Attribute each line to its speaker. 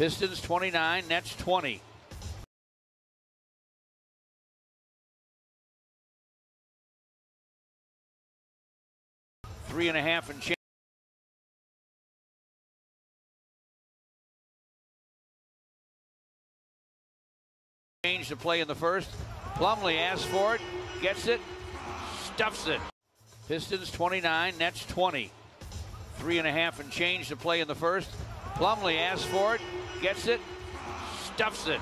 Speaker 1: Pistons 29, Nets 20. Three and a half and change. Change play in the first. Plumlee asks for it, gets it, stuffs it. Pistons 29, Nets 20. Three and a half and change to play in the first. Plumlee asks for it, gets it, stuffs it.